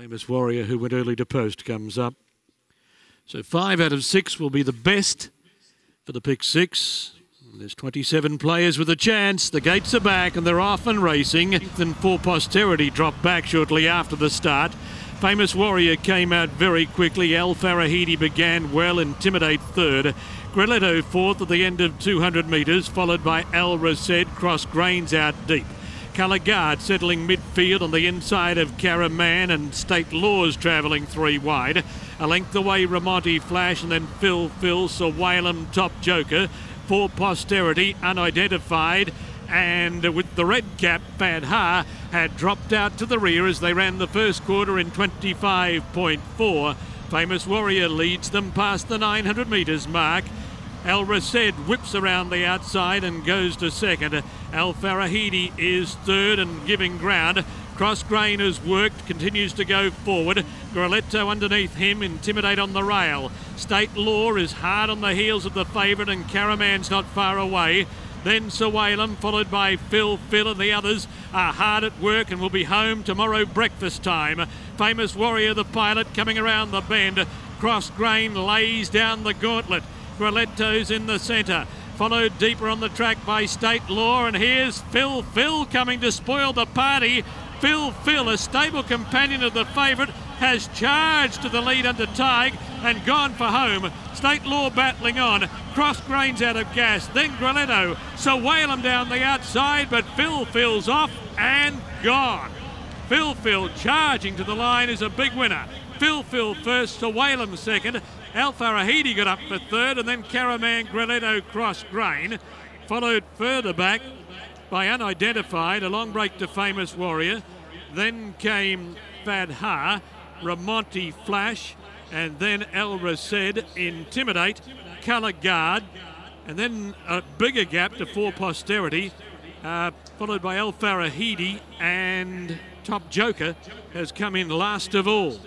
Famous Warrior who went early to post comes up. So five out of six will be the best for the pick six. There's 27 players with a chance. The gates are back and they're off and racing. Then for posterity dropped back shortly after the start. Famous Warrior came out very quickly. El Farahidi began well, Intimidate third. Greletto fourth at the end of 200 metres, followed by El Rased, cross grains out deep. Colour Guard settling midfield on the inside of Kahruman and State Laws travelling three wide. A length away, Ramonti Flash and then Filfil, Sir Whalem Top Joker. For posterity, unidentified and with the red cap, Fad Ha had dropped out to the rear as they ran the first quarter in 25.4. Famous Warrior leads them past the 900 metres mark. El Rased whips around the outside and goes to second. Al Farahidi is third and giving ground. Cross Grain has worked, continues to go forward. Greletto underneath him, intimidate on the rail. State Law is hard on the heels of the favourite, and Kahruman's not far away. Then Sowaylm, followed by Filfil, and the others are hard at work and will be home tomorrow breakfast time. Famous Warrior, the pilot, coming around the bend. Cross Grain lays down the gauntlet. Greletto's in the centre. Followed deeper on the track by State Law, and here's Filfil coming to spoil the party. Filfil, a stable companion of the favourite, has charged to the lead under Tig and gone for home. State Law battling on. Cross Grains out of gas. Then Greletto. Sowaylm down the outside, but Filfil's off and gone. Filfil charging to the line is a big winner. Filfil first, Sowaylm second. Al Farahidi got up for third, and then Kahruman Greletto Cross Grain. Followed further back by unidentified, a long break to Famous Warrior. Then came Fad Ha, Ramonti Flash, and then El Rased Intimidate, Colour Guard, and then a bigger gap to For Posterity, uh, followed by El Farahidi and Top Joker has come in last of all.